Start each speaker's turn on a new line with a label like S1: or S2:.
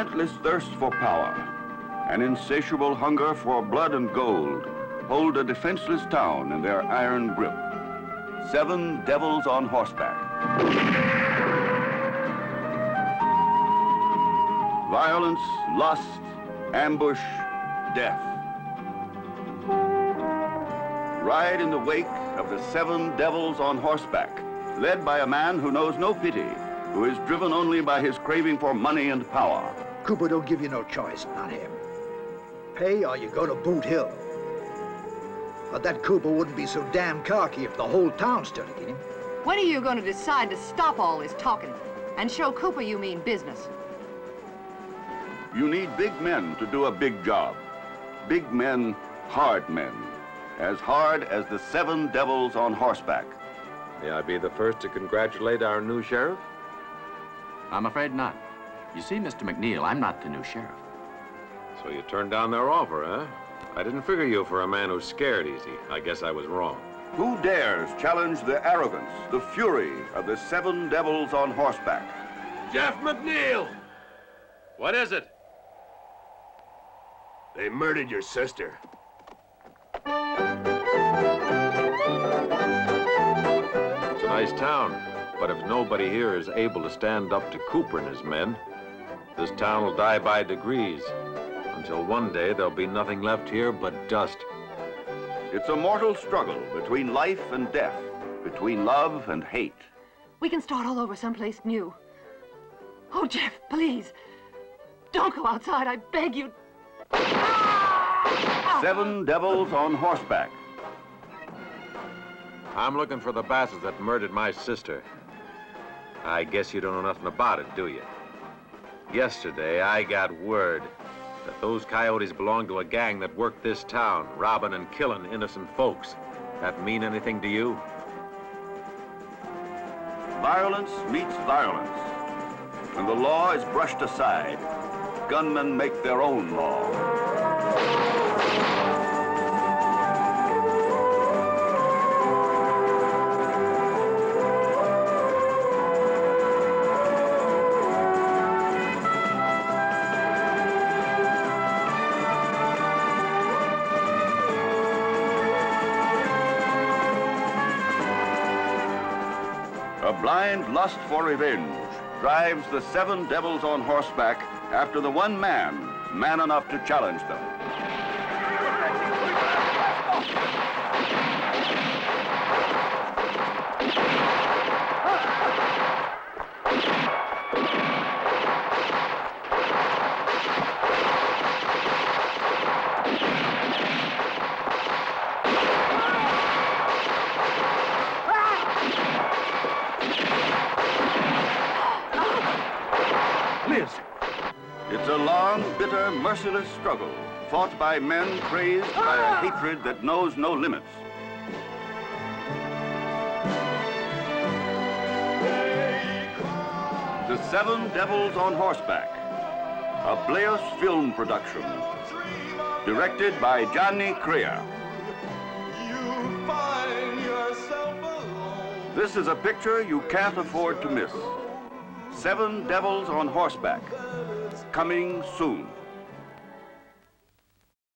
S1: relentless thirst for power, an insatiable hunger for blood and gold hold a defenseless town in their iron grip. Seven devils on horseback. Violence, lust, ambush, death. Ride in the wake of the seven devils on horseback, led by a man who knows no pity, who is driven only by his craving for money and power.
S2: Cooper don't give you no choice, not him. Pay or you go to Boot Hill. But that Cooper wouldn't be so damn cocky if the whole town stood against him.
S3: When are you going to decide to stop all this talking and show Cooper you mean business?
S1: You need big men to do a big job. Big men, hard men. As hard as the seven devils on horseback.
S4: May I be the first to congratulate our new sheriff?
S5: I'm afraid not. You see, Mr. McNeil, I'm not the new sheriff.
S4: So you turned down their offer, huh? I didn't figure you for a man who's scared easy. I guess I was wrong.
S1: Who dares challenge the arrogance, the fury of the seven devils on horseback?
S6: Jeff McNeil!
S4: What is it?
S6: They murdered your sister.
S4: It's a nice town, but if nobody here is able to stand up to Cooper and his men, this town will die by degrees until one day there'll be nothing left here but dust.
S1: It's a mortal struggle between life and death, between love and hate.
S3: We can start all over someplace new. Oh, Jeff, please. Don't go outside, I beg you.
S1: Seven devils on horseback.
S4: I'm looking for the bastards that murdered my sister. I guess you don't know nothing about it, do you? Yesterday, I got word that those coyotes belong to a gang that worked this town, robbing and killing innocent folks. That mean anything to you?
S1: Violence meets violence. When the law is brushed aside, gunmen make their own law. A blind lust for revenge drives the seven devils on horseback after the one man, man enough to challenge them. It's a long, bitter, merciless struggle fought by men crazed by a hatred that knows no limits. The Seven Devils on Horseback, a Bleus film production, directed by Gianni Crea. This is a picture you can't afford to miss. Seven Devils on Horseback, coming soon.